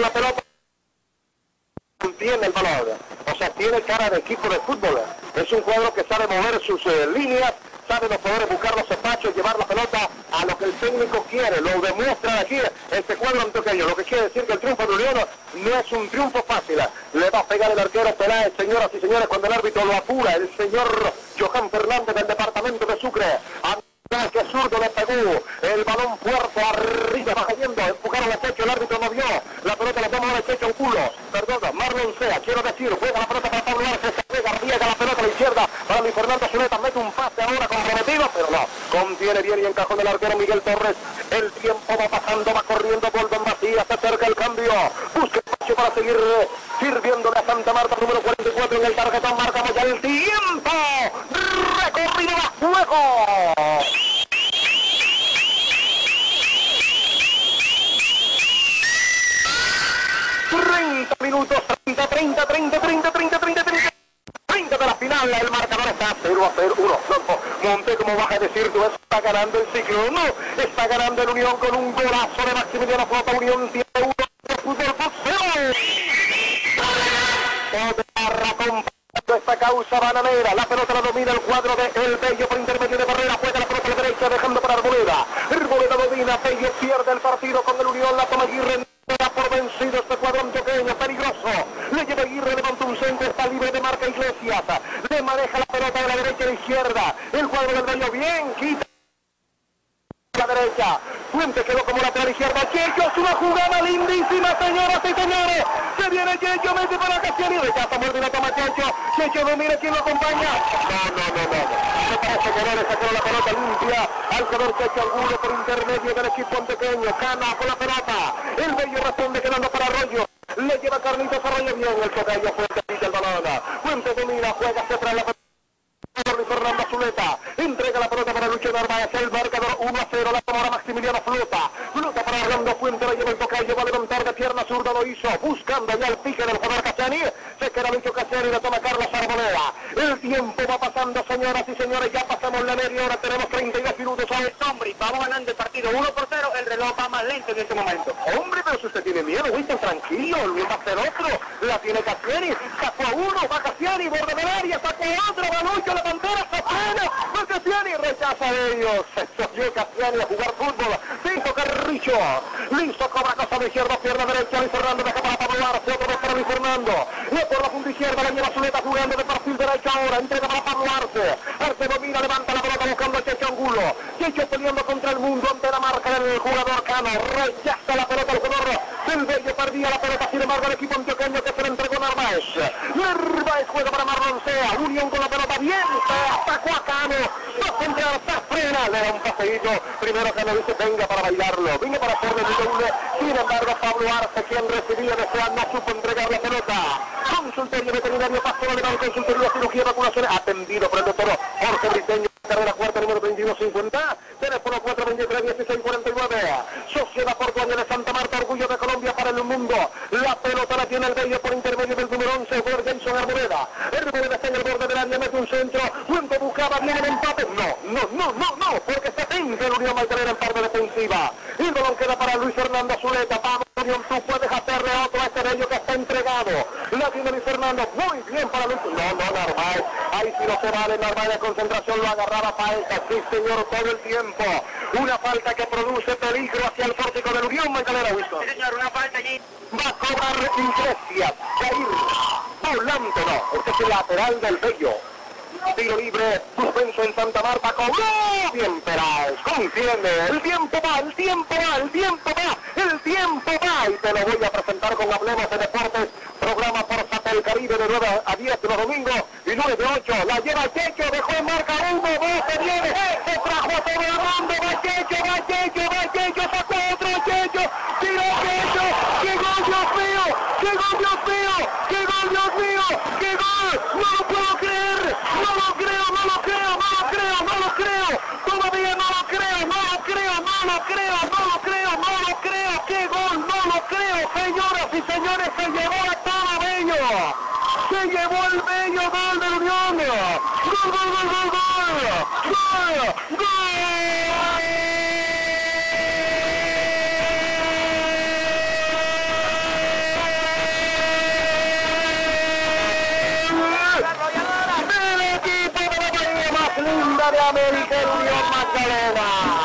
con la pelota tiene el balón. O sea, tiene cara de equipo de fútbol. Es un cuadro que sabe mover sus eh, líneas, sabe los poderes buscar los espacios, llevar la pelota a lo que el técnico quiere. Lo demuestra aquí este cuadro antioqueño. Lo que quiere decir que el triunfo de Unión no es un triunfo fácil. Le va a pegar el arquero Peláez, señoras y señores, cuando el árbitro lo apura. El señor Johan Fernández del departamento de Sucre. Que zurdo le pegó, el balón fuerte arriba va cayendo, empujaron a Checho, el árbitro no vio, la pelota la toma ahora Checho un culo, perdón, Marlon Sea, quiero decir, juega la pelota para Pablo Arce, se pega, riega la pelota a la izquierda, para Luis Fernando Zuleta, mete un pase ahora comprometido, pero no, contiene bien y encajó en el arquero Miguel Torres, el tiempo va pasando, va corriendo Golden Macías, se acerca el cambio, busca espacio para seguir sirviéndole a Santa Marta, número 44 en el tarjetón, marcamos ya el 30 minutos, 30, 30, 30, 30, 30, 30, 30. 30 de la final, el marcador está 0 a 0, 1 no, Monte, como vas a decir tú, está ganando el ciclo, no, está ganando el Unión con un golazo de Maximiliano Flota, Unión tiene uno de fútbol por cero. Otra con esta causa bananera, la pelota la domina el cuadro de El Bello por intermedio de Barrera, juega la pelota a la derecha dejando para Arboleda, Arboleda domina, Bello pierde el partido con el Unión, la toma Aguirre por vencido este cuadro antioqueño, peligroso. Le lleva Aguirre, levanta un centro, está libre de marca Iglesias. Le maneja la pelota de la derecha a la izquierda. El cuadro del Bello bien, quita derecha. Fuente quedó como lateral izquierda. Checho una jugada lindísima, señoras y señores. Se viene Checho, mete para Cassiani. Rechaza, muerde y la toma Checho. Checho no mire quién lo acompaña. No, no, no, no. Me parece que no le sacó la pelota limpia al jugador Checho Angulo por intermedio del equipo antioqueño. Cana con la pelota. El Bello responde quedando para Arroyo. Le lleva Carlitos Arroyo bien. El tocayo Fuente pide el balón. Fuente domina, juega, se trae la pelota. Fernando Zuleta entrega la pelota para Lucho Narváez, el marcador 1 a 0, la Maximiliano Flota, Flota para Orlando Fuente, la lleva el tocayo, va a levantar de pierna zurda, lo hizo, buscando ya el pique del jugador Cassiani, se queda Lucho Cassiani, la toma Carlos Arboleda, el tiempo va pasando, señoras y señores, ya pasamos la media hora, tenemos 32 minutos a hombre, vamos ganando el partido 1 por 0, el reloj va más lento en este momento. Hombre, pero si usted tiene miedo, Winston, tranquilo, el va a hacer otro, la tiene Cassiani, sacó a uno, va Cassiani, borde del área, sacó a otro, va Lucho, la pantera, se frena, rechaza de ellos, salió Cassiani a jugar fútbol, Tito Carrillo, listo, cobra cosa de izquierda, pierna derecha, Luis Fernando deja para Pablo Arce, otra para Luis Fernando, le por la punta izquierda, la lleva Zuleta jugando de perfil derecho ahora, entrega para Pablo Arce, Arce domina, levanta la pelota buscando a Checho Angulo, Checho peleando contra el mundo ante la marca del jugador Cano, rechaza la pelota el jugador perdía la pelota, sin embargo el equipo antioqueño que se le entregó Narváez, Narváez juega para Marlon Sea, Unión con la pelota bien, se atacó a Cano, va a centrar, se frena, le da un paseillo, primero Cano dice venga para bailarlo, venga para hacerle el sin embargo Pablo Arce, quien recibía de Juan, no supo entregar la pelota, consultorio veterinario pasó de consultorio cirugía vacunaciones, atendido por el doctor Jorge Briceño, carrera cuarta número 2150, teléfono 423 1649, Sociedad Portuaria de Santa Marta, orgullo de Colombia para el mundo, la pelota la tiene el Bello por intermedio del número 11, por Jason Arboleda, Arboleda está en el borde del área, mete un centro, Fuente buscaba, viene el empate, no, no, no, no, no, porque se tenta el Unión Magdalena en parte defensiva, y el balón queda para Luis Fernando Zuleta, vamos Unión, tú puedes hacerle otro a este Bello que está entregado, la tiene Luis Fernando, muy bien para Luis, no, no, Narváez, ahí sí no se vale, Narváez de concentración lo agarraba falta, sí señor, todo el tiempo, una falta que produce peligro hacia el pórtico del Unión Magdalena Wilson. Sí, señor, una falta allí. Va a cobrar Iglesia. Jair. Volante no. Este es el lateral del Bello. Tiro libre, suspenso en Santa Marta, cobró bien contiene, el tiempo va, el tiempo va, el tiempo va, el tiempo va, y te lo voy a presentar con Hablemos de Deportes, programa por Sata Caribe de 9 a 10 los domingos y 9 de 8, la lleva Checho, dejó en marca 1. Qué gol Dios mío, qué gol Dios mío, qué gol, no lo puedo creer, no lo creo, no lo creo, no lo creo, no lo creo, todavía no lo creo, no lo creo, no lo creo, no lo creo, no lo creo, qué gol, no lo creo, señoras y señores, se llevó a todo bello, se llevó el bello gol del Unión, gol, gol, gol, gol, gol, gol, gol. de América Unión Magdalena.